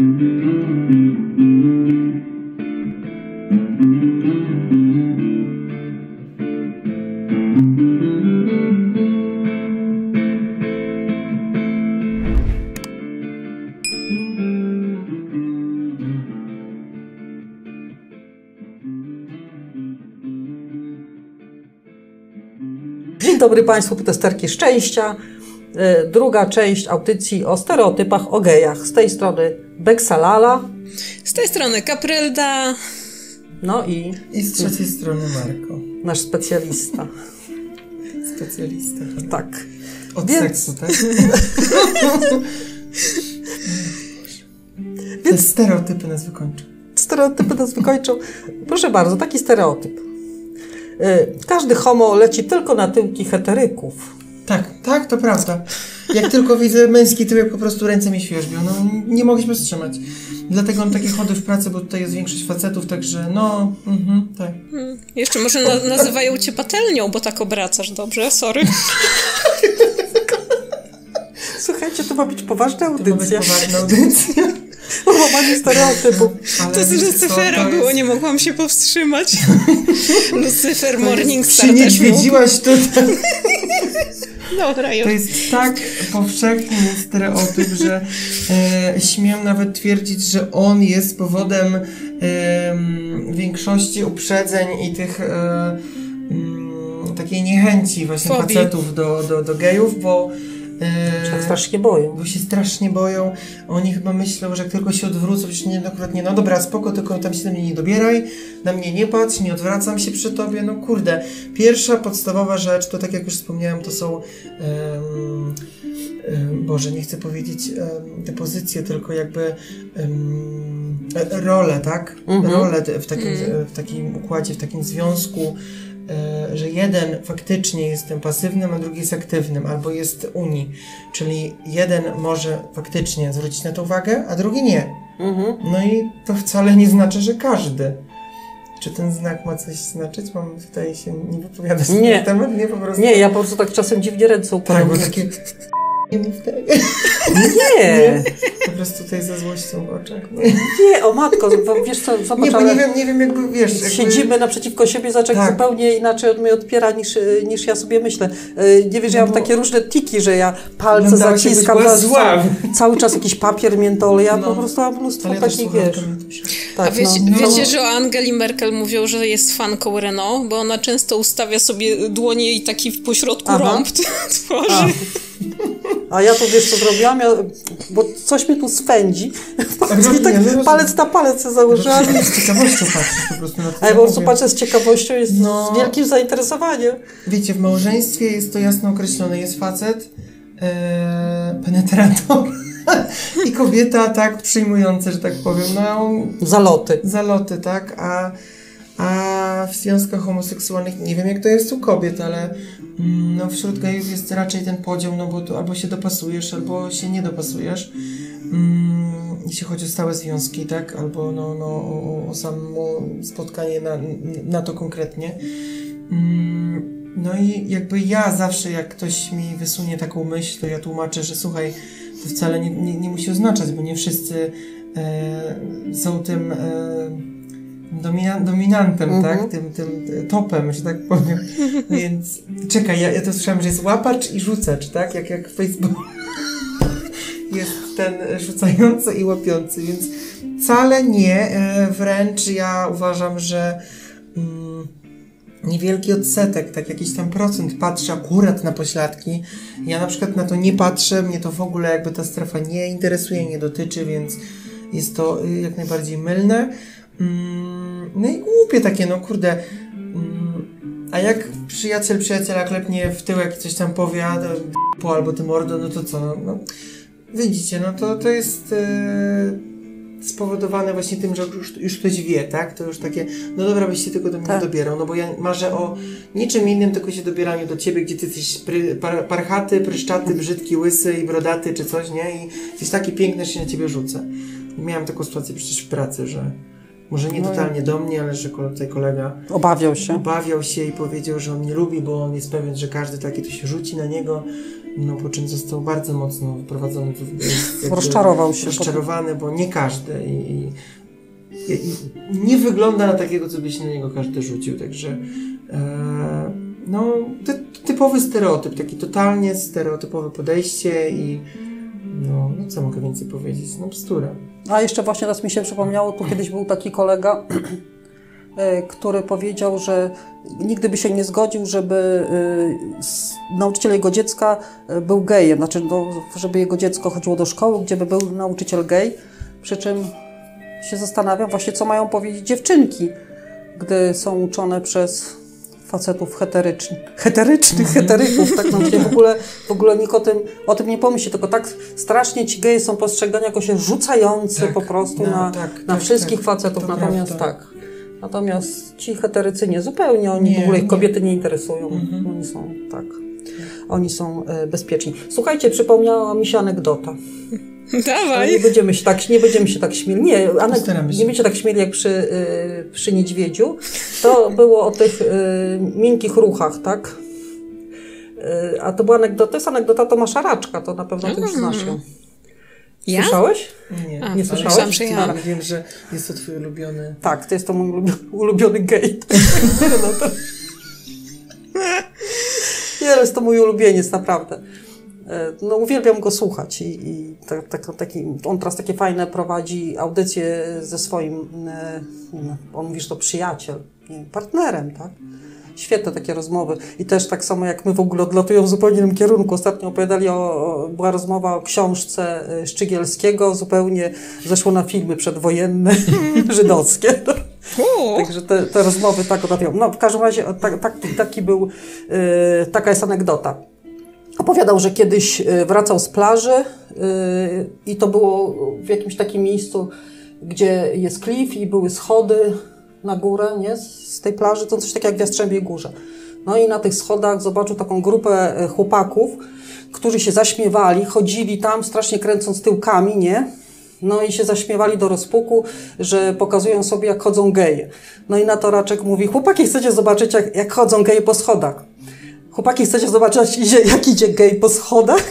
Dzień dobry Państwu, testerki szczęścia. E, Druga część audycji o stereotypach o gejach. Z tej strony Beksalala. Z tej strony Kaprylda. No i I z trzeciej strony Marko. nasz specjalista. Specjalista. Tak. Od Więc- seksu, tak? Te stereotypy nas wykończą. Stereotypy nas wykończą. Proszę bardzo, taki stereotyp. E, Każdy homo leci tylko na tyłki heteryków. Tak, tak, to prawda. Jak tylko widzę męski tyłek, po prostu ręce mi świeżbią. No, nie mogę się powstrzymać. Dlatego mam takie chody w pracy, bo tutaj jest większość facetów, także no, mhm, tak. Hmm. Jeszcze może na, nazywają cię patelnią, bo tak obracasz dobrze, sorry. Słuchajcie, to ma być poważna To ma być audycja. poważna audycja. O łamaniu stereotypów. Ale To z Lucyfera było, jest- nie mogłam się powstrzymać. Lucyfer Morningstar Czy też niedźwiedziłaś tutaj? Dobra, już. To jest tak powszechny stereotyp, że e, śmiem nawet twierdzić, że on jest powodem em, większości uprzedzeń i tych e, mm, takiej niechęci właśnie Fobii. facetów do, do, do gejów, bo e, Tak strasznie boją. bo się strasznie boją. Oni chyba myślą, że jak tylko się odwrócą, przecież niejednokrotnie, no dobra, spoko, tylko tam się do mnie nie dobieraj, na mnie nie patrz, nie odwracam się przy tobie. No kurde, pierwsza podstawowa rzecz, to tak jak już wspomniałem, to są, em, Boże, nie chcę powiedzieć em, te pozycje, tylko jakby e, role, tak? Mhm. Role w takim, Mhm. w takim układzie, w takim związku że jeden faktycznie jest tym pasywnym, a drugi jest aktywnym, albo jest uni. Czyli jeden może faktycznie zwrócić na to uwagę, a drugi nie. Mhm. No i to wcale nie znaczy, że każdy. Czy ten znak ma coś znaczyć? Mam tutaj się nie wypowiadać na Nie. ten temat, nie po prostu. Nie, ja po prostu tak czasem dziwnie ręce Tak, układam. bo takie... Nie mów tak. Nie, Po prostu tutaj ze złością w oczach. nie, o matko, bo wiesz co, zobacz, Nie, bo nie wiem, nie wiem jakby, wiesz... Jakby... siedzimy naprzeciwko siebie, zaczek Tak. zupełnie inaczej od mnie odpiera niż, niż ja sobie myślę. Y, Nie wiesz, ja No mam bo- takie różne tiki, że ja palce jakbyś zaciskam, za- zła. cały czas jakiś papier miętoly, ja No. po prostu mam mnóstwo Ale ja takich, wiesz. Tak, A wiecie, no. wiecie, że o Angeli Merkel mówią, że jest fanką Renault, bo ona często ustawia sobie dłonie i taki w pośrodku Aha. rąb tworzy. A. A ja to wiesz co zrobiłam, ja, bo coś mnie tu spędzi. no, I tak nie, palec na palec założyłam. Z ciekawością patrzę po prostu na to, A ja co po prostu patrzę z ciekawością, jest No. z wielkim zainteresowaniem. Wiecie, w małżeństwie jest to jasno określone. Jest facet, e, penetrator i kobieta tak przyjmująca, że tak powiem, no Zaloty. zaloty, tak? A, a w związkach homoseksualnych, nie wiem jak to jest u kobiet, ale no, wśród gejów jest raczej ten podział, no bo tu albo się dopasujesz, albo się nie dopasujesz. Mm, jeśli chodzi o stałe związki, tak? Albo no, no, o, o samo spotkanie na, na to konkretnie. Mm, No i jakby ja zawsze, jak ktoś mi wysunie taką myśl, to ja tłumaczę, że słuchaj, to wcale nie, nie, nie musi oznaczać, bo nie wszyscy e, są tym e, domina, dominantem, Mhm. tak? Tym, tym e, topem, że tak powiem. Więc czekaj, ja, ja to słyszałam, że jest łapacz i rzucacz, tak? Jak, jak w Facebooku. jest ten rzucający i łapiący, więc wcale nie. E, wręcz ja uważam, że mm, niewielki odsetek, tak jakiś tam procent patrzy akurat na pośladki. Ja na przykład na to nie patrzę, mnie to w ogóle jakby ta strefa nie interesuje, nie dotyczy, więc jest to y, jak najbardziej mylne. Mm, No i głupie takie, no kurde. Mm, A jak przyjaciel przyjaciela klepnie w tyłek i coś tam powie, a, po albo ty mordo, no to co? No, no, widzicie, no to, to jest e, spowodowane właśnie tym, że już, już ktoś wie, tak? To już takie, no dobra, byś się tylko do mnie Tak. dobierał, no bo ja marzę o niczym innym, tylko się dobieraniu do ciebie, gdzie ty jesteś pry, par, parchaty, pryszczaty, brzydki, łysy i brodaty czy coś, nie? I jesteś taki piękny, że się na ciebie rzucę. Miałam taką sytuację przecież w pracy, że może nie No totalnie do mnie, ale że tutaj kolega Obawiał się. obawiał się i powiedział, że on nie lubi, bo on jest pewien, że każdy taki to się rzuci na niego. no po czym został bardzo mocno wyprowadzony, jakby Rozczarował się. rozczarowany, bo nie każdy i, i, i, i nie wygląda na takiego, co by się na niego każdy rzucił, także e, no ty, typowy stereotyp, taki totalnie stereotypowe podejście i no, no co mogę więcej powiedzieć, no bzdura. A jeszcze właśnie raz mi się przypomniało, tu kiedyś był taki kolega, e, który powiedział, że nigdy by się nie zgodził, żeby e, nauczyciel jego dziecka e, był gejem, znaczy no, żeby jego dziecko chodziło do szkoły, gdzie by był nauczyciel gej, przy czym się zastanawiam właśnie, co mają powiedzieć dziewczynki, gdy są uczone przez facetów heterycznych, heterycznych, heteryków, tak no, w ogóle, w ogóle nikt o tym, o tym nie pomyśli, tylko tak strasznie ci geje są postrzegani jako się rzucający Tak, po prostu no, na, tak, na tak, wszystkich tak, facetów, to natomiast tak. Natomiast ci heterycy nie zupełnie, oni Nie, w ogóle ich kobiety nie interesują. Mhm. Oni są, tak. Oni są e, bezpieczni. Słuchajcie, przypomniała mi się anegdota. Dawaj. nie będziemy się tak, nie będziemy się tak śmieli. Nie, się. nie będziecie tak śmieli jak przy, y, przy niedźwiedziu. To było o tych y, miękkich ruchach, tak? Y, a to była anegdota, to jest anegdota Tomasza Raczka, to na pewno ty już znasz ją. Ja? Słyszałeś? Nie, A, ale słyszałeś? myślałam, że ja. wiem, że jest to twój ulubiony Tak, to jest to mój ulubiony, ulubiony gej. no to... Nie, ale jest to mój ulubieniec, naprawdę. E, No, uwielbiam go słuchać i, i tak, tak, taki, on teraz takie fajne prowadzi audycje ze swoim, e, no, on mówi, że to przyjaciel, partnerem, tak? Świetne takie rozmowy. I też tak samo jak my w ogóle odlatują w zupełnie innym kierunku. Ostatnio opowiadali o, była rozmowa o książce e, Szczygielskiego, zupełnie zeszło na filmy przedwojenne żydowskie. O, Także te, te rozmowy tak odnawiają. No w każdym razie tak, tak, taki był, y, taka jest anegdota. Opowiadał, że kiedyś y, wracał z plaży y, i to było w jakimś takim miejscu, gdzie jest klif i były schody na górę, nie? Z tej plaży, to coś takiego jak w Jastrzębiej Górze. No i na tych schodach zobaczył taką grupę y, chłopaków, którzy się zaśmiewali, chodzili tam strasznie kręcąc tyłkami, nie? No i się zaśmiewali do rozpuku, że pokazują sobie, jak chodzą geje. No i na to Raczek mówi, chłopaki, chcecie zobaczyć, jak, jak chodzą geje po schodach? Chłopaki, chcecie zobaczyć, jak idzie gej po schodach?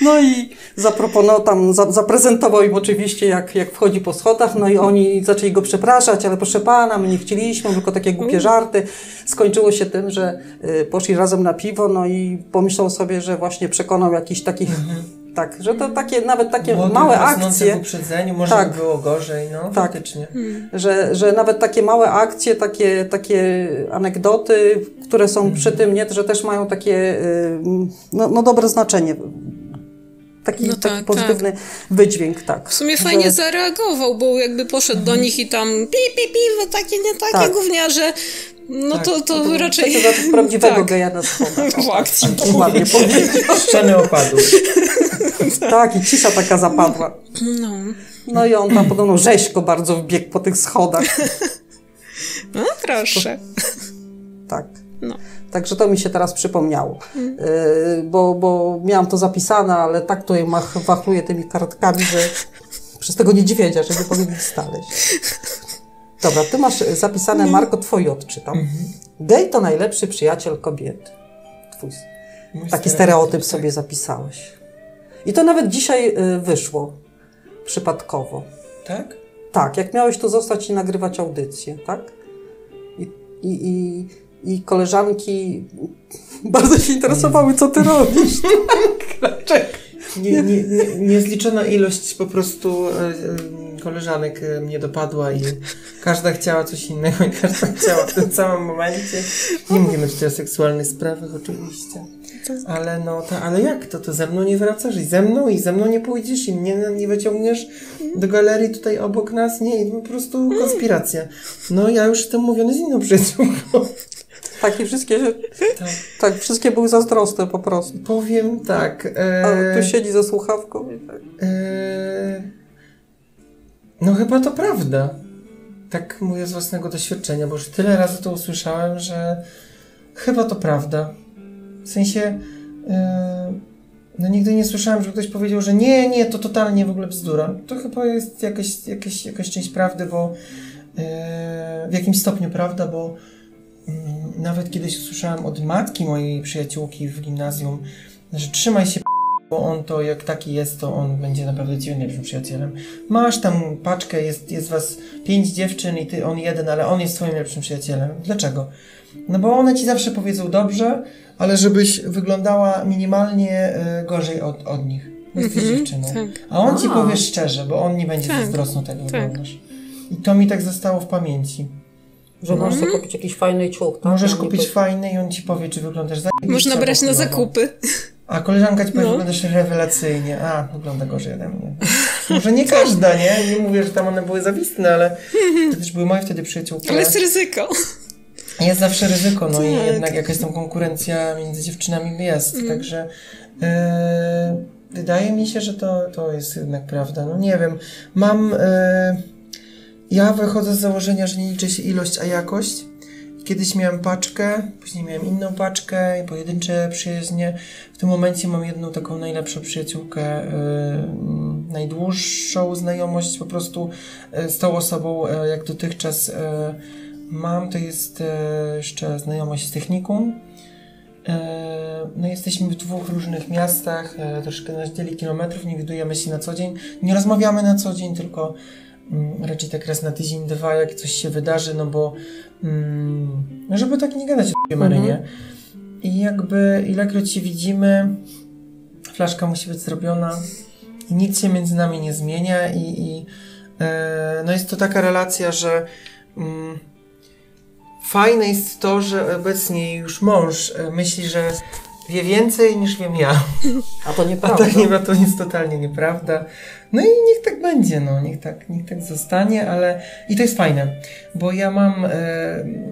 No i zaproponował tam, za, zaprezentował im oczywiście, jak, jak wchodzi po schodach, no i oni zaczęli go przepraszać, ale proszę pana, my nie chcieliśmy, tylko takie głupie żarty. Skończyło się tym, że y, poszli razem na piwo, no i pomyślał sobie, że właśnie przekonał jakichś takich, tak, że to takie, nawet takie małe akcje. w uprzedzeniu, może Tak. by było gorzej, no Tak. faktycznie. że, że nawet takie małe akcje, takie, takie anegdoty, które są przy tym, nie, że też mają takie y, no, no dobre znaczenie. Taki, No taki tak, pozytywny wydźwięk, tak. w sumie fajnie że, zareagował, bo jakby poszedł do nich i tam pi, pi, pi, takie, nie takie Tak. gówniarze. No Tak. to, to raczej... Chcecie zobaczyć prawdziwego tak. geja na schodach. W akcji. Tak ładnie powiedział. Szczeny opadły. Tak, i cisza taka zapadła. No. No i on tam podobno rzeźko bardzo wbiegł po tych schodach. no proszę. Tak. No. Także to mi się teraz przypomniało, Yy, bo, bo miałam to zapisane, ale tak tutaj mach, wachluję tymi kartkami, że przez tego niedźwiedzia, żeby powiedzieć znaleźć. Dobra, ty masz zapisane, Marko, twoi odczytam. Gej to najlepszy przyjaciel kobiety. Twój Mój taki stereotyp sobie zapisałeś. I to nawet dzisiaj y, wyszło. Przypadkowo. Tak? Tak, jak miałeś tu zostać i nagrywać audycję, tak? I, i, i, i koleżanki bardzo się interesowały, co ty robisz. Tak? Nie, nie, nie, niezliczona ilość po prostu e, e, koleżanek e, mnie dopadła i każda chciała coś innego i każda chciała w tym samym momencie. Nie mówimy tutaj o seksualnych sprawach oczywiście. Ale no, ta, ale jak to? To ze mną nie wracasz i ze mną i ze mną nie pójdziesz i mnie nie wyciągniesz do galerii tutaj obok nas? Nie, i po prostu konspiracja. No ja już jestem mówiony z inną przyjaciółką. Tak, i wszystkie, Tak. tak, wszystkie były zazdrosne po prostu. Powiem tak. A E, tu siedzi za słuchawką i tak. Eee, No chyba to prawda. Tak mówię z własnego doświadczenia, bo już tyle razy to usłyszałem, że chyba to prawda. W sensie, eee, no nigdy nie słyszałem, że ktoś powiedział, że nie, nie, to totalnie w ogóle bzdura. To chyba jest jakaś, jakaś, jakaś część prawdy, bo eee, w jakimś stopniu prawda, bo mm, nawet kiedyś usłyszałam od matki mojej przyjaciółki w gimnazjum, że trzymaj się bo on to jak taki jest, to on będzie naprawdę ci najlepszym przyjacielem. Masz tam paczkę, jest, jest was pięć dziewczyn i ty on jeden, ale on jest twoim lepszym przyjacielem. Dlaczego? No bo one ci zawsze powiedzą dobrze, ale żebyś wyglądała minimalnie y, gorzej od, od nich. Bo jesteś Mhm, dziewczyną. tak. A on ci A. powie szczerze, bo on nie będzie Tak, zazdrosny tego tak. wyglądasz. I to mi tak zostało w pamięci. Że możesz sobie kupić jakiś fajny ciuch, tak? Możesz kupić fajny i on ci powie, czy wyglądasz za Można brać na zakupy. A koleżanka ci powie, że No. wyglądasz rewelacyjnie. A, wygląda gorzej ode mnie. Może nie każda, nie? Nie mówię, że tam one były zawistne, ale to też były moje wtedy przyjaciółki. Ale jest ryzyko. Jest zawsze ryzyko, no i Tak. jednak jakaś tam konkurencja między dziewczynami jest, także e, wydaje mi się, że to, to jest jednak prawda. No nie wiem, mam... E, ja wychodzę z założenia, że nie liczy się ilość, a jakość. Kiedyś miałem paczkę, później miałem inną paczkę i pojedyncze przyjaźnie. W tym momencie mam jedną taką najlepszą przyjaciółkę, mm, najdłuższą znajomość po prostu e, z tą osobą, e, jak dotychczas e, mam. To jest e, jeszcze znajomość z technikum. E, No jesteśmy w dwóch różnych miastach, troszkę nas dzieli kilometrów, nie widujemy się na co dzień. Nie rozmawiamy na co dzień, tylko raczej tak raz na tydzień, dwa, jak coś się wydarzy, no bo mm, no żeby tak nie gadać o Marynie. I jakby ilekroć się widzimy, flaszka musi być zrobiona i nic się między nami nie zmienia i, i e, no jest to taka relacja, że mm, fajne jest to, że obecnie już mąż e, myśli, że wie więcej niż wiem ja. A to A nieprawda. tak nie ma, to jest totalnie nieprawda. No i niech tak będzie, no, niech tak, niech tak zostanie, ale i to jest fajne, bo ja mam, e,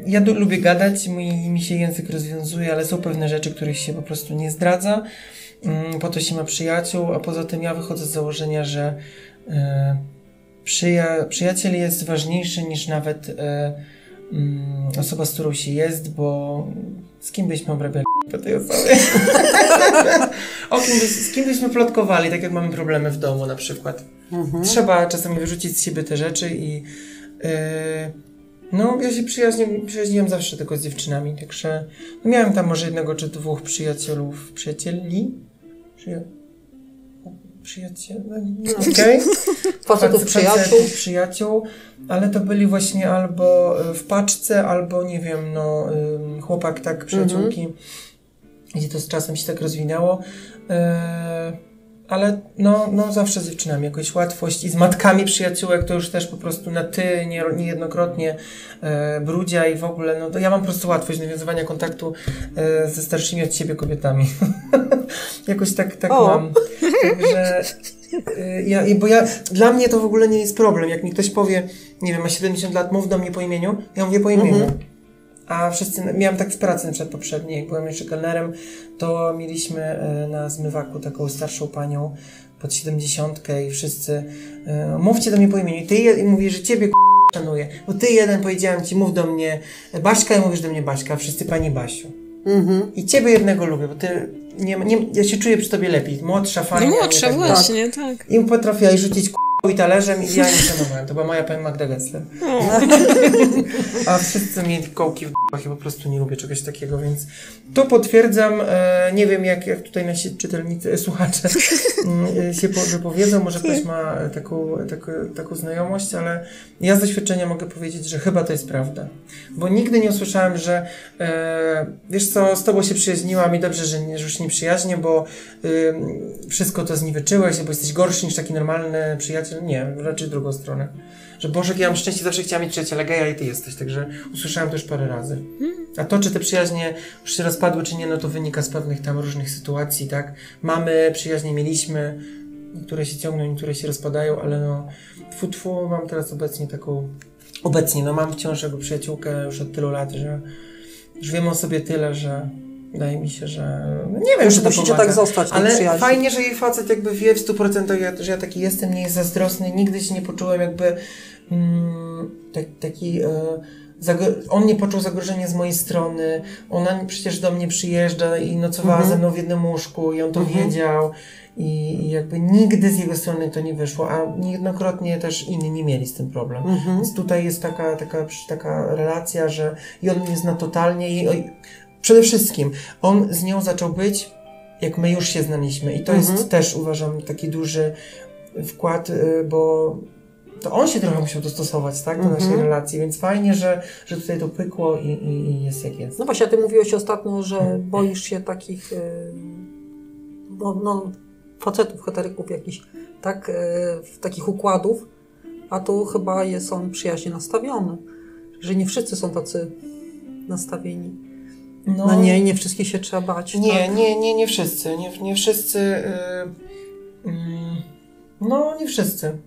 ja du- lubię gadać, mi, mi się język rozwiązuje, ale są pewne rzeczy, których się po prostu nie zdradza, mm, po to się ma przyjaciół, a poza tym ja wychodzę z założenia, że e, przyja- przyjaciel jest ważniejszy niż nawet e, mm, osoba, z którą się jest, bo z kim byśmy obrabiali po tej osobie? o kim byś, z kim byśmy plotkowali, tak jak mamy problemy w domu na przykład. Mhm. Trzeba czasami wyrzucić z siebie te rzeczy i yy, no ja się przyjaźnię, przyjaźniłem zawsze tylko z dziewczynami, także no, miałem tam może jednego czy dwóch przyjacielów, przyjacieli? Przyja... Przyjaciel... no, Okej. Facetów Fac- przyjaciół. przyjaciół, ale to byli właśnie albo y, w paczce, albo nie wiem, no chłopak tak, przyjaciółki, gdzie to z czasem się tak rozwinęło. E, ale no, no zawsze z dziewczynami jakoś łatwość i z matkami przyjaciółek to już też po prostu na ty nie, niejednokrotnie e, brudzia i w ogóle, no to ja mam po prostu łatwość nawiązywania kontaktu e, ze starszymi od siebie kobietami. jakoś tak, tak O. mam. Także ja, bo ja, dla mnie to w ogóle nie jest problem. Jak mi ktoś powie, nie wiem, ma 70 lat, mów do mnie po imieniu, ja mówię po imieniu. Mhm. A wszyscy, miałem tak w pracy na przykład poprzedniej, jak byłem jeszcze kelnerem, to mieliśmy e, na zmywaku taką starszą panią pod 70 i wszyscy e, mówcie do mnie po imieniu. I ty i mówię, że ciebie k***a, szanuję, bo ty jeden powiedziałem ci, mów do mnie Baśka i mówisz do mnie Baśka, a wszyscy pani Basiu. Mhm. I ciebie jednego lubię, bo ty, nie, nie, ja się czuję przy tobie lepiej, młodsza, No fajna. młodsza, nie tak właśnie, tak. i potrafiła rzucić k***ą i talerzem i ja nie szanowałem. To była moja pani Magda Gessler. A wszyscy mieli kołki w d***ach, ja po prostu nie lubię czegoś takiego, więc to potwierdzam. E, nie wiem, jak, jak tutaj nasi czytelnicy, e, słuchacze mm, e, się po, wypowiedzą, może ktoś ma taką, taką, taką znajomość, ale ja z doświadczenia mogę powiedzieć, że chyba to jest prawda. Bo nigdy nie usłyszałem, że wiesz co, z tobą się przyjaźniłam i dobrze, że, nie, że już nie przyjaźnię, bo wszystko to zniweczyłeś, bo jesteś gorszy niż taki normalny przyjaciel. Nie, raczej drugą stronę. Że Boże, ja mam szczęście, zawsze chciałam mieć przyjaciela geja i ty jesteś, także usłyszałem to już parę razy. A to, czy te przyjaźnie już się rozpadły, czy nie, no to wynika z pewnych tam różnych sytuacji, tak? Mamy, przyjaźnie mieliśmy, niektóre się ciągną, niektóre się rozpadają, ale no, tfu, tfu, mam teraz obecnie taką, obecnie, no mam wciąż jako przyjaciółkę już od tylu lat, że już wiem o sobie tyle, że wydaje mi się, że, no nie wiem, czy to musicie pomaga. tak zostać, Ale fajnie, że jej facet jakby wie w 100%, ja- że ja taki jestem, nie jest zazdrosny. Nigdy się nie poczułem jakby mm, tak, taki e, on nie poczuł zagrożenia z mojej strony, ona przecież do mnie przyjeżdża i nocowała Mhm. ze mną w jednym łóżku i on to Mhm. wiedział i, jakby nigdy z jego strony to nie wyszło, a niejednokrotnie też inni nie mieli z tym problem. Mhm. Więc tutaj jest taka, taka, taka relacja, że i on mnie zna totalnie i przede wszystkim on z nią zaczął być, jak my już się znaliśmy i to Mhm. jest też uważam taki duży wkład, y, bo to on się trochę musiał dostosować, tak, do Mhm. naszej relacji, więc fajnie, że, że tutaj to pykło i, i, i jest jak jest. No właśnie, a ty mówiłeś ostatnio, że boisz się takich y, no, no, facetów, heteryków jakichś, tak, y, w takich układów, a tu chyba jest on przyjaźnie nastawiony, że nie wszyscy są tacy nastawieni. No, No nie, nie wszystkich się trzeba bać. nie, tak? nie, nie, nie wszyscy, nie, nie wszyscy, y, mm, no nie wszyscy,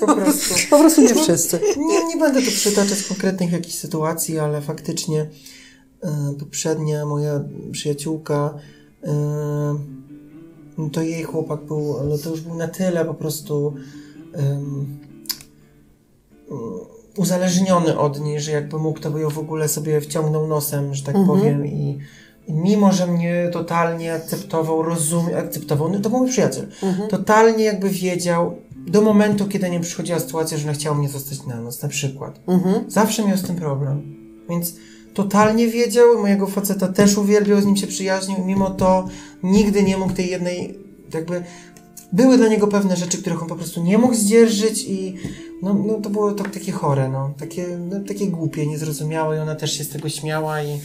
po prostu. Po prostu nie wszyscy. Nie, nie będę tu przytaczać konkretnych jakichś sytuacji, ale faktycznie e, poprzednia moja przyjaciółka, e, to jej chłopak był, ale to już był na tyle po prostu uzależniony od niej, że jakby mógł, to by ją w ogóle sobie wciągnął nosem, że tak Mhm. powiem i mimo, że mnie totalnie akceptował, rozumiał, akceptował, no to był mój przyjaciel, Mhm. totalnie jakby wiedział, do momentu, kiedy nie przychodziła sytuacja, że ona chciała mnie zostać na noc, na przykład. Mhm. Zawsze miał z tym problem. Więc totalnie wiedział, mojego faceta też uwielbiał, z nim się przyjaźnił, mimo to nigdy nie mógł tej jednej, jakby, były dla niego pewne rzeczy, których on po prostu nie mógł zdzierżyć i no, no to było to takie chore, no, takie, no, takie głupie, niezrozumiałe i ona też się z tego śmiała i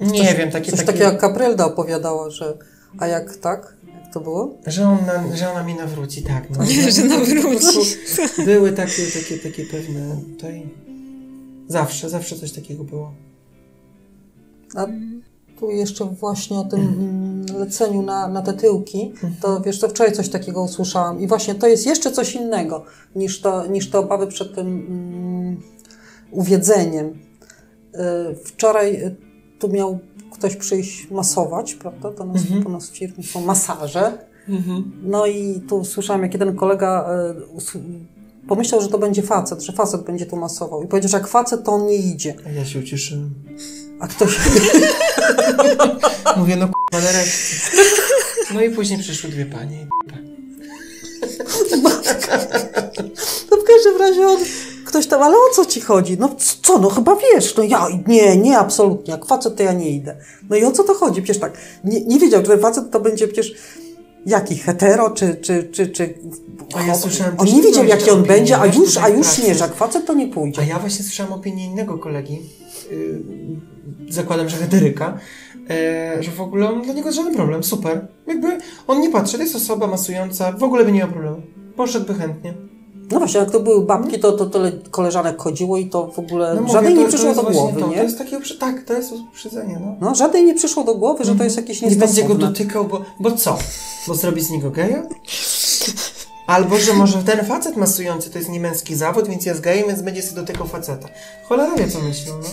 nie Coś- wiem, takie, Coś takie, jak Caprelda opowiadała, że a jak tak? Jak to było? że, on na, że ona mi nawróci, tak, no. Że nawróci. Były takie, takie, takie pewne tutaj. Zawsze, zawsze coś takiego było. A tu jeszcze właśnie o tym leceniu na, na te tyłki, to wiesz, to wczoraj coś takiego usłyszałam i właśnie to jest jeszcze coś innego niż, to, niż te obawy przed tym mm, uwiedzeniem. Y, Wczoraj y, tu miał ktoś przyjść masować, prawda? To nas, Mhm. to nas w firmie są masaże. No i tu słyszałam, jak jeden kolega y, pomyślał, że to będzie facet, że facet będzie tu masował i powiedział, że jak facet, to on nie idzie. Ja się ucieszyłem. A ktoś... Mówię, no k***a, nareszcie. No i później przyszły dwie panie. No w każdym razie on, ktoś tam, ale o co ci chodzi? No co, no chyba wiesz, no ja, nie, nie, absolutnie, jak facet to ja nie idę. No i o co to chodzi? Przecież tak, nie, nie wiedział, że ten facet to będzie przecież jaki, hetero, czy, czy, czy, czy... A ja słyszałem On nie wiedział, jaki on będzie, a już, a już nie, że jak facet to nie pójdzie. A ja właśnie słyszałem opinię innego kolegi, zakładam, że heteryka, yy, że w ogóle on- dla niego jest żaden problem, super. Jakby on nie patrzy, to jest osoba masująca, w ogóle by nie miał problemu. Poszedłby chętnie. No właśnie, jak to były babki, to, to tyle koleżanek chodziło i to w ogóle No mówię, żadnej to- nie przyszło do głowy, to, nie? To jest takie, tak, to jest uprzedzenie, no. No, żadnej nie przyszło do głowy, że to jest jakieś Nie będzie go niestosowne. dotykał, bo, bo co? Bo zrobi z niego geja? Albo, że może ten facet masujący to jest niemęski zawód, więc jest gejem, więc będzie sobie dotykał faceta. Cholera wie, co myślą, no.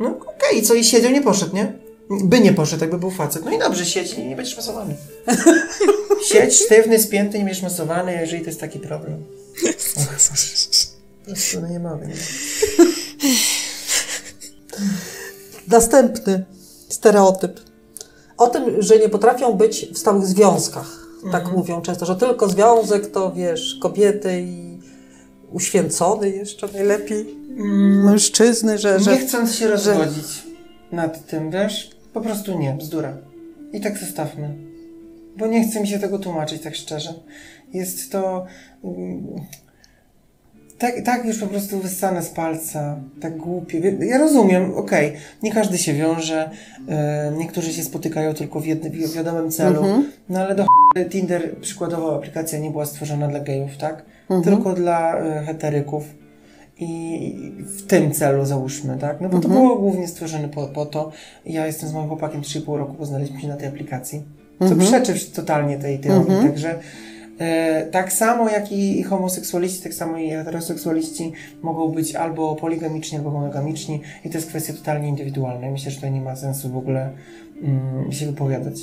No okej, co i siedział, nie poszedł, nie? By nie poszedł, jakby był facet. No i dobrze, siedź i nie będziesz masowany. Siedź sztywny, spięty, nie będziesz masowany, jeżeli to jest taki problem. Och, no nie mogę. Nie. Następny stereotyp. O tym, że nie potrafią być w stałych związkach. Tak Mhm. mówią często, że tylko związek to wiesz, kobiety i uświęcony jeszcze najlepiej. Mężczyzny, że. że... Nie chcąc się rozwodzić nad tym, wiesz? Po prostu nie, bzdura. I tak zostawmy. Bo nie chce mi się tego tłumaczyć, tak szczerze. Jest to... mm, Tak, tak już po prostu wyssane z palca, tak głupie. Ja rozumiem, okej, nie każdy się wiąże, e, niektórzy się spotykają tylko w jednym w wiadomym celu, no ale do Tinder przykładowo aplikacja nie była stworzona dla gejów, tak? Tylko dla e, heteryków i w tym celu załóżmy, tak? No bo to było głównie stworzone po, po to. Ja jestem z moim chłopakiem 3,5 roku, poznaliśmy się na tej aplikacji. Co przeczy totalnie tej teorii, także e, tak samo jak i, homoseksualiści, tak samo i heteroseksualiści mogą być albo poligamiczni, albo monogamiczni i to jest kwestia totalnie indywidualna. Myślę, że tutaj nie ma sensu w ogóle mm, się wypowiadać.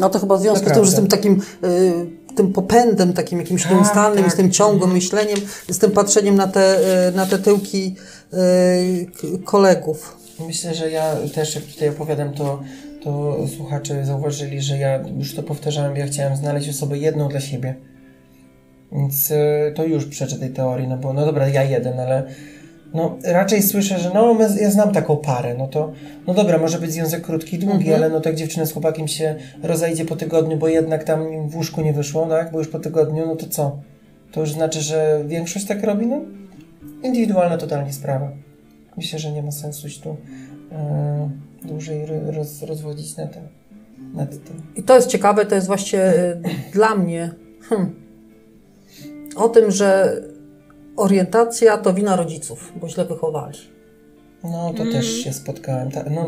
No to chyba w związku z tym, że z tym takim y, tym popędem, takim jakimś Tak, nieustannym, tak. z tym ciągłym myśleniem, z tym patrzeniem na te, y, na te tyłki y, kolegów. Myślę, że ja też jak tutaj opowiadam, to, to słuchacze zauważyli, że ja już to powtarzałem, ja chciałem znaleźć osobę jedną dla siebie. Więc e, to już przeczę tej teorii, no bo no dobra, ja jeden, ale no raczej słyszę, że no ja znam taką parę, no to no dobra, może być związek krótki, długi, ale no tak dziewczyna z chłopakiem się rozejdzie po tygodniu, bo jednak tam w łóżku nie wyszło, tak, bo już po tygodniu, no to co? To już znaczy, że większość tak robi? No indywidualna totalnie sprawa. Myślę, że nie ma sensu się tu e, dłużej ro- roz, rozwodzić na ten, nad tym. I to jest ciekawe, to jest właśnie y, dla mnie hmm, o tym, że orientacja to wina rodziców, bo źle wychowali. No, to też się spotkałem. Ta, no,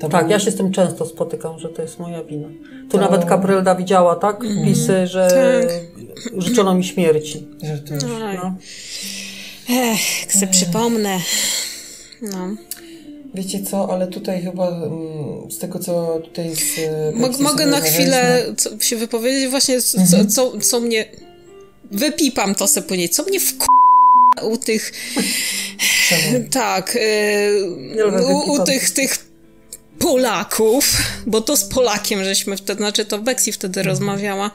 to Tak, był- ja się z tym często spotykam, że to jest moja wina. Tu To- nawet Caprylda widziała, tak? Wpisy, że Tak. życzono mi śmierci. Że to już. No. Ech, jak sobie przypomnę. No. Wiecie co, ale tutaj chyba mm, z tego, co tutaj z... Mo- Pepsi mogę na chwilę co, się wypowiedzieć właśnie, co, co, co, co mnie... Wypipam to sobie później. Co mnie w u tych... Czemu? Tak, yy, u, u tych, tych Polaków, bo to z Polakiem żeśmy wtedy, znaczy to Bexi wtedy rozmawiała.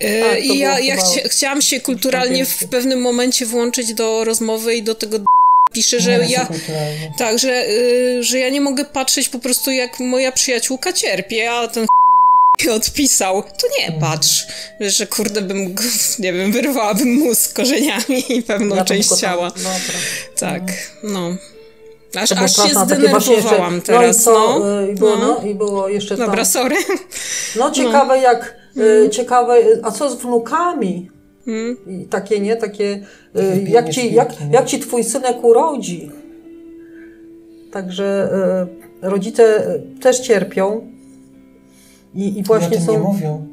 Mhm. Tak, to I ja, ja chcia, chciałam się kulturalnie w pewnym momencie włączyć do rozmowy i do tego d- pisze, że Nie, ja... Tak, że, y, że ja nie mogę patrzeć po prostu jak moja przyjaciółka cierpi, a ten odpisał, to nie patrz, że kurde bym, go, nie wiem, wyrwałabym mu z korzeniami i pewną Ja część tylko tam- ciała. Dobra. Tak, no. Aż, aż się zdenerwowałam jeszcze- teraz, no. I, co, no. y, i, było, No. no, I było jeszcze Dobra, tam... sorry. No ciekawe jak... Mm. Y, ciekawe, y, a co z wnukami? Mm. I takie, nie? Takie... Y, jak, ci, jak, jak ci twój synek urodzi? Także y, rodzice też cierpią. I, i I o właśnie tym nie są... mówią.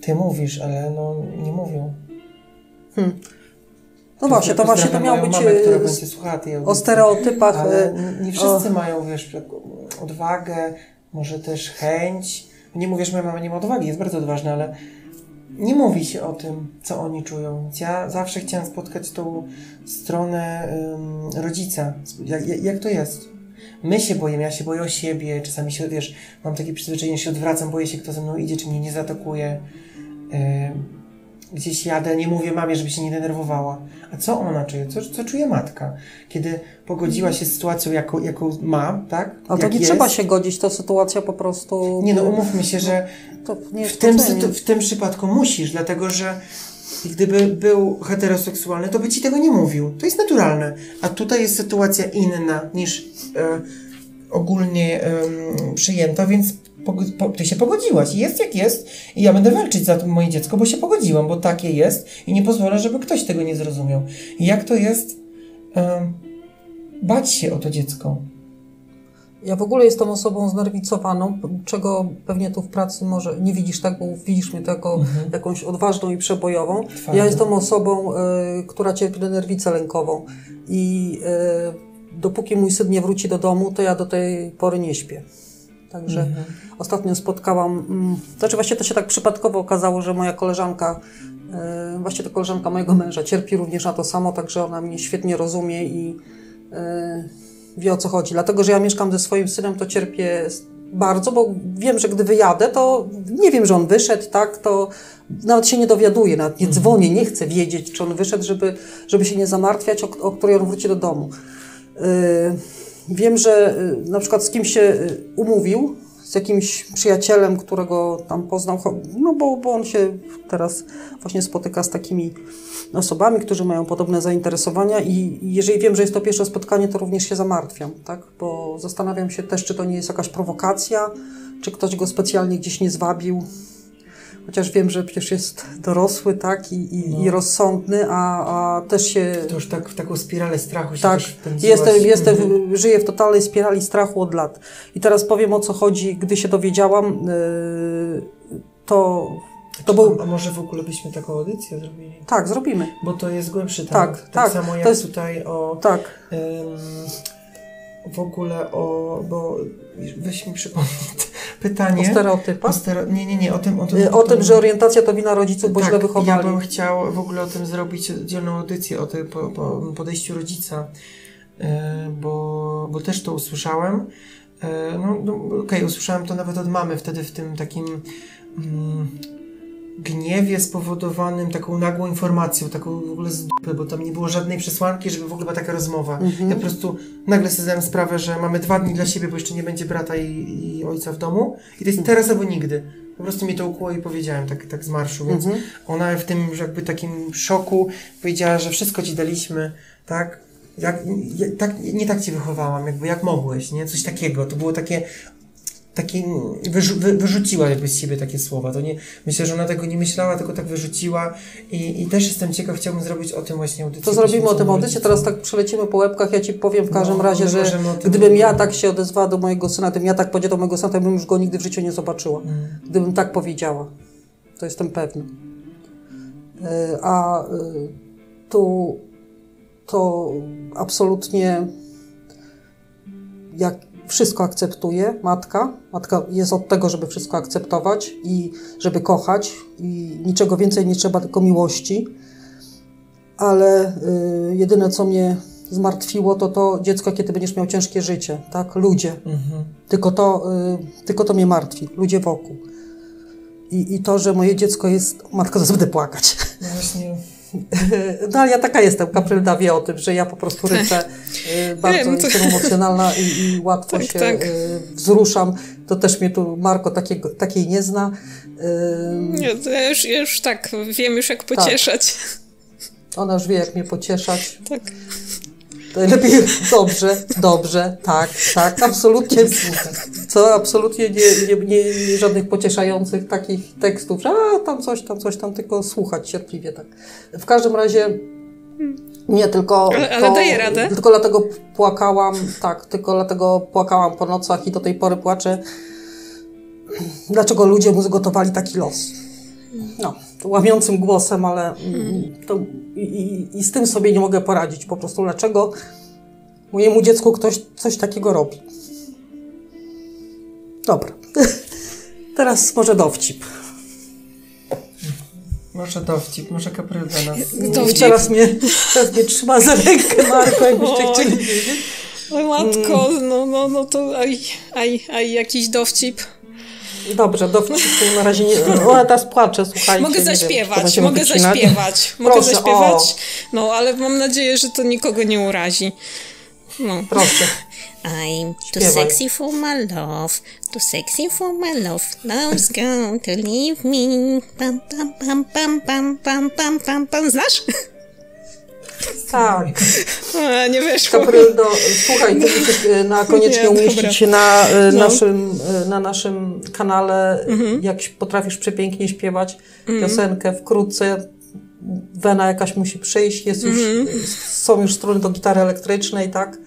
Ty mówisz, ale no nie mówią. No właśnie, to właśnie to miało być mamę, która będzie słuchała tej o stereotypach. Ale y, nie wszyscy mają, wiesz, tak, odwagę, może też chęć. Nie mówię, że moja mama nie ma odwagi, jest bardzo odważna, ale nie mówi się o tym, co oni czują. Więc ja zawsze chciałam spotkać tą stronę ym, rodzica. Jak, jak to jest? My się boimy, ja się boję o siebie, czasami się, wiesz, mam takie przyzwyczajenie, się odwracam, boję się, kto ze mną idzie, czy mnie nie zaatakuje. Ym, gdzieś jadę, nie mówię mamie, żeby się nie denerwowała. A co ona czuje? Co, co czuje matka? Kiedy pogodziła się z sytuacją, jaką, jaką ma, tak? Ale to nie jest. trzeba się godzić, to sytuacja po prostu... Nie no, umówmy się, że jest w tym, w tym przypadku musisz, dlatego że gdyby był heteroseksualny, to by ci tego nie mówił. To jest naturalne. A tutaj jest sytuacja inna niż e, ogólnie przyjęta, więc po, ty się pogodziłaś. I Jest jak jest i ja będę walczyć za to moje dziecko, bo się pogodziłam, bo takie jest i nie pozwolę, żeby ktoś tego nie zrozumiał. I jak to jest em, bać się o to dziecko? Ja w ogóle jestem osobą znerwicowaną, czego pewnie tu w pracy może nie widzisz tak, bo widzisz mnie jako jakąś odważną i przebojową. Twardą. Ja jestem osobą, y, która cierpi na nerwicę lękową i y, dopóki mój syn nie wróci do domu, to ja do tej pory nie śpię. Także ostatnio spotkałam, mm, znaczy właśnie to się tak przypadkowo okazało, że moja koleżanka, y, właśnie to koleżanka mojego męża cierpi również na to samo, także ona mnie świetnie rozumie i y, wie o co chodzi. Dlatego, że ja mieszkam ze swoim synem, to cierpię bardzo, bo wiem, że gdy wyjadę, to nie wiem, że on wyszedł, tak, to nawet się nie dowiaduję, nawet nie dzwonię, nie chcę wiedzieć, czy on wyszedł, żeby, żeby się nie zamartwiać, o, o której on wróci do domu. Yy, wiem, że yy, na przykład z kimś się yy, umówił, z jakimś przyjacielem, którego tam poznał, no bo, bo on się teraz właśnie spotyka z takimi osobami, którzy mają podobne zainteresowania i jeżeli wiem, że jest to pierwsze spotkanie, to również się zamartwiam, tak? Bo zastanawiam się też, czy to nie jest jakaś prowokacja, czy ktoś go specjalnie gdzieś nie zwabił. Chociaż wiem, że przecież jest dorosły, tak? I, i, i rozsądny, a, a też się To już tak w taką spiralę strachu się tak, też wpędziłaś. jestem, jestem, Mhm. żyję w totalnej spirali strachu od lat. I teraz powiem o co chodzi, gdy się dowiedziałam, yy, to, to był... A może w ogóle byśmy taką audycję zrobili? Tak, zrobimy. Bo to jest głębszy Tak, temat. Tak, tak, samo to jak jest- tutaj o Tak. em, w ogóle o, bo weź mi przypomnieć, pytanie. O stereotypach? O stero... Nie, nie, nie, o tym, o tym, Y, O tym, że orientacja to wina rodziców, bo tak, źle wychowali. Ja bym chciał w ogóle o tym zrobić oddzielną audycję, o tym po, po podejściu rodzica, e, bo, bo też to usłyszałem. E, no, no okej, usłyszałem to nawet od mamy wtedy w tym takim mm, gniewie spowodowanym taką nagłą informacją, taką w ogóle z dupy, bo tam nie było żadnej przesłanki, żeby w ogóle była taka rozmowa. Mhm. Ja po prostu nagle sobie zdałem sprawę, że mamy dwa dni dla siebie, bo jeszcze nie będzie brata i, i ojca w domu i to jest teraz albo nigdy. Po prostu mnie to ukłuło i powiedziałem tak, tak z marszu, więc Mhm. ona w tym jakby takim szoku powiedziała, że wszystko ci daliśmy, tak? Jak, ja, tak, nie tak cię wychowałam, jakby jak mogłeś, nie? Coś takiego. To było takie, takie wyrzu, wy, wyrzuciła jakby z siebie takie słowa. To nie, myślę, że ona tego nie myślała, tylko tak wyrzuciła i, i też jestem ciekaw, chciałbym zrobić o tym właśnie audycję. To zrobimy o tym audycję, teraz tak przelecimy po łebkach, ja Ci powiem w każdym No, razie, że gdybym ja tak się odezwała do mojego syna, gdybym ja tak powiedziała do mojego syna, to bym już go nigdy w życiu nie zobaczyła. Mm. Gdybym tak powiedziała. To jestem pewna. Y, A y, tu to absolutnie jak wszystko akceptuje matka. Matka jest od tego, żeby wszystko akceptować i żeby kochać i niczego więcej nie trzeba, tylko miłości. Ale y, jedyne, co mnie zmartwiło, to to dziecko, kiedy będziesz miał ciężkie życie, tak? Ludzie. Mhm. Tylko to, y, tylko to mnie martwi, ludzie wokół. I, I to, że moje dziecko jest. Matko, zaraz będę płakać. No właśnie, No ale ja taka jestem, Kaprylda wie o tym, że ja po prostu ryczę. y, Bardzo Wiem, to- jestem emocjonalna i, i łatwo Tak, się tak. y, wzruszam. To też mnie tu Marko takiego, takiej nie zna. Y, Nie, to ja już, ja już tak wiem już jak pocieszać. Ona już wie, jak mnie pocieszać. Tak. Najlepiej dobrze, dobrze, tak, tak, absolutnie. Co absolutnie nie, nie, nie, żadnych pocieszających takich tekstów, że a, tam coś, tam coś, tam tylko słuchać cierpliwie, tak. W każdym razie nie tylko. Ale- ale to, daje radę? Tylko dlatego płakałam, tak, tylko dlatego płakałam po nocach i do tej pory płaczę. Dlaczego ludzie mu zgotowali taki los? No, łamiącym głosem, ale mm, to, i, i, z tym sobie nie mogę poradzić. Po prostu dlaczego mojemu dziecku ktoś coś takiego robi. Dobra. Teraz może dowcip. może dowcip, może kaprylda nas. Dowcip? Teraz mnie, teraz mnie trzyma za rękę Marko, jakbyście chcieli wiedzieć. Oj, matko, Mm. no, no, no to aj, aj, aj, jakiś dowcip. Dobrze, dowcip na razie nie... Ona teraz płacze, słuchajcie. Mogę wiem, zaśpiewać, będziemy mogę wycinać. zaśpiewać, mogę Proszę, zaśpiewać. o. No, ale mam nadzieję, że to nikogo nie urazi. No. Proszę. I'm too Śpiewaj. sexy for my love, too sexy for my love. Love's going to leave me. Pam, pam, pam, pam, pam, pam, pam, pam, pam. Znasz? Tak. A, nie wyszło. Kapryldo, słuchaj, ty musisz e, na koniecznie Nie, umieścić dobra. się na, e, No. naszym, e, na naszym kanale, Mhm. jak potrafisz przepięknie śpiewać piosenkę. Wkrótce wena jakaś musi przyjść, jest już, Mhm. są już struny do gitary elektrycznej, tak?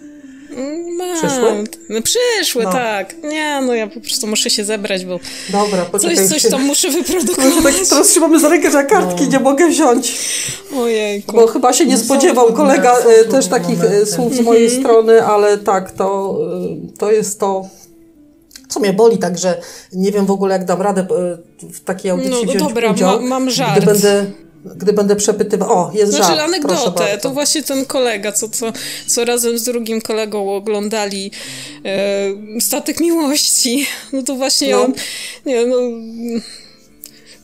Mam. Przyszły? No przyszły, No. tak. Nie, no ja po prostu muszę się zebrać, bo Dobra, coś, poczekaj. coś się- tam muszę wyprodukować. tak teraz trzymamy za rękę, że kartki No. nie mogę wziąć. Ojejku. Bo chyba się nie No spodziewał kolega e, też takich e, momenty. słów z mojej strony, ale tak, to, e, to jest to, co mnie boli, także nie wiem w ogóle jak dam radę w takiej audycji No wziąć dobra, udział. ma, mam żart. Gdy będę, gdy będę przepytywał. O, jest Znaczy żart. anegdotę, to właśnie ten kolega, co, co, co razem z drugim kolegą oglądali e, Statek Miłości, no to właśnie No. on, nie no...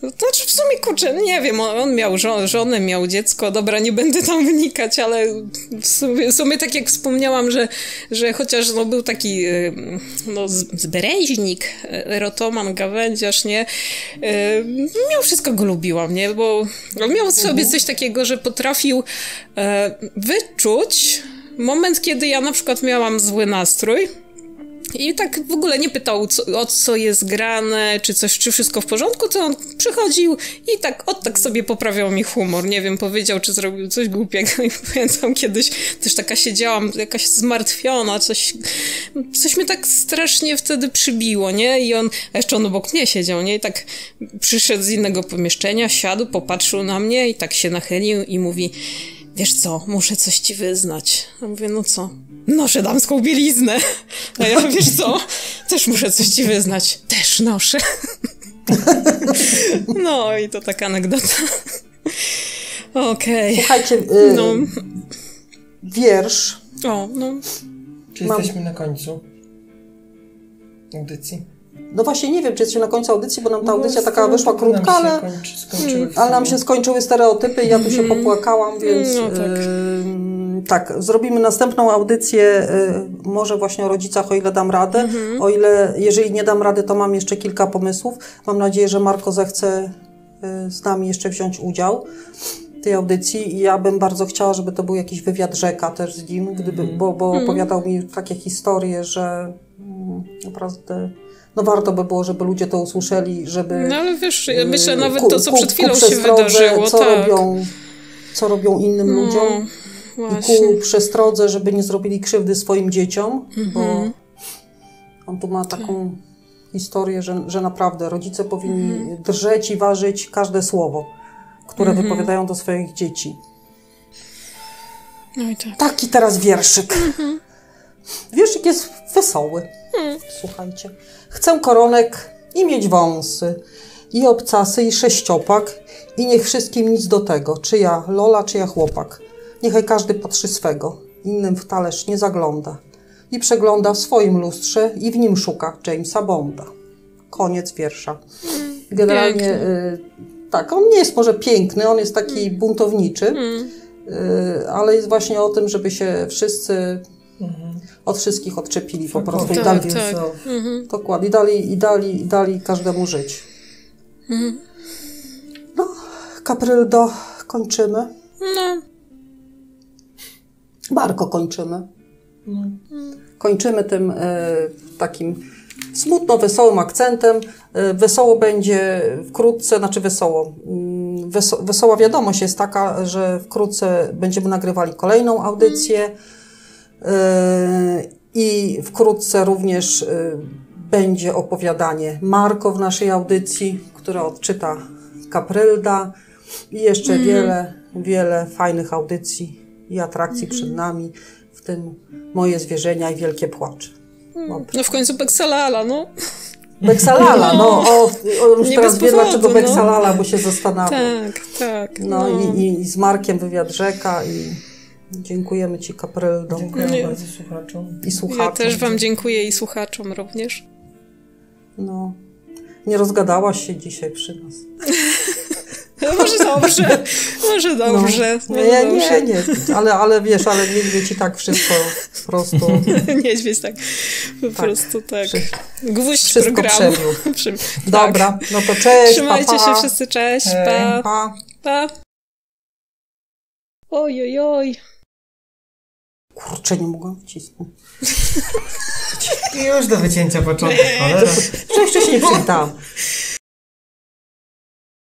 no, To znaczy w sumie, kurczę, nie wiem, on, miał żo- żonę, miał dziecko, dobra, nie będę tam wnikać, ale w sumie, w sumie tak jak wspomniałam, że, że chociaż no, był taki e, no, zbereźnik, e, erotoman, gawędziarz, nie, e, miał wszystko go lubiłam, nie, bo on miał w sobie coś takiego, że potrafił e, wyczuć moment, kiedy ja na przykład miałam zły nastrój, i tak w ogóle nie pytał, co, o co jest grane, czy coś, czy wszystko w porządku, to on przychodził i tak, od tak sobie poprawiał mi humor. Nie wiem, powiedział, czy zrobił coś głupiego i pamiętam kiedyś też taka siedziałam, jakaś zmartwiona, coś, coś mnie tak strasznie wtedy przybiło, nie? I on, a jeszcze on obok mnie siedział, nie? I tak przyszedł z innego pomieszczenia, siadł, popatrzył na mnie i tak się nachylił i mówi wiesz co, muszę coś ci wyznać. Ja mówię, no co? Noszę damską bieliznę. A ja, wiesz co, też muszę coś ci wyznać. Też noszę. No i to taka anegdota. Okej. Słuchajcie, y, No, wiersz. o, no. Czy Mam- jesteśmy na końcu audycji? No właśnie nie wiem, czy jesteśmy na końcu audycji, bo nam ta audycja No, taka wyszła nam krótka, się ale, Kończy, skończyły ale nam się skończyły stereotypy i ja tu się popłakałam, więc No tak. ym, tak, zrobimy następną audycję, y, może właśnie o rodzicach, o ile dam radę. O ile, jeżeli nie dam rady, to mam jeszcze kilka pomysłów. Mam nadzieję, że Marko zechce y, z nami jeszcze wziąć udział w tej audycji i ja bym bardzo chciała, żeby to był jakiś wywiad rzeka też z nim, gdyby, bo, bo opowiadał mi takie historie, że mm, naprawdę no warto by było, żeby ludzie to usłyszeli, żeby No ale wiesz, ja myślę y, nawet ku- to, co ku- przed chwilą się wydarzyło, co tak. robią, co robią innym ludziom i Właśnie. ku przestrodze, żeby nie zrobili krzywdy swoim dzieciom, bo Mhm. on tu ma taką historię, że, że naprawdę rodzice powinni Mhm. drżeć i ważyć każde słowo, które wypowiadają do swoich dzieci. No i tak. Taki teraz wierszyk. Mhm. Wierszyk jest wesoły. Słuchajcie. Chcę koronek i mieć wąsy, i obcasy, i sześciopak, i niech wszystkim nic do tego, czy ja Lola, czy ja chłopak. Niechaj każdy patrzy swego, innym w talerz nie zagląda. I przegląda w swoim lustrze i w nim szuka Jamesa Bonda. Koniec wiersza. Generalnie Piękny. y, tak, on nie jest może piękny, on jest taki buntowniczy, y, ale jest właśnie o tym, żeby się wszyscy od wszystkich odczepili po prostu i Tak, dali, tak. dokładnie, i dali, i dali, i dali każdemu żyć. No, Kapryldo, kończymy. No, Barko kończymy. Kończymy tym e, takim smutno wesołym akcentem. E, wesoło będzie wkrótce, znaczy wesoło. mm, Weso, wesoła wiadomość jest taka, że wkrótce będziemy nagrywali kolejną audycję e, i wkrótce również e, będzie opowiadanie Marko w naszej audycji, które odczyta Kaprylda i jeszcze wiele, wiele fajnych audycji i atrakcji przed nami, w tym moje zwierzenia i wielkie płacze. Dobra. no w końcu Beksalala, no. Beksalala, no, o, o już Nie teraz bez wie powodu, dlaczego no. Beksalala, bo się zastanawia. Tak, tak. No, I, i, i z Markiem wywiad rzeka i dziękujemy Ci Kapryldo Dziękuję Nie. bardzo słuchaczom. i słuchaczom. Ja też Wam dziękuję i słuchaczom również. No, nie rozgadałaś się dzisiaj przy nas. No, może dobrze, może dobrze. No. może Nie, dobrze. nie, nie, ale, ale wiesz, ale niedźwiedź ci tak wszystko po prostu Niedźwiedź tak, po prostu tak. Gwóźdź wszystko programu. przebił. Przy- Dobra, no to cześć, Tak. Trzymajcie pa, pa. się wszyscy, cześć, pa, Pa. pa. Oj, oj, oj. Kurczę, nie mogłam wcisnąć. I już do wycięcia początek, cholera. Jeszcze się nie przywitałam.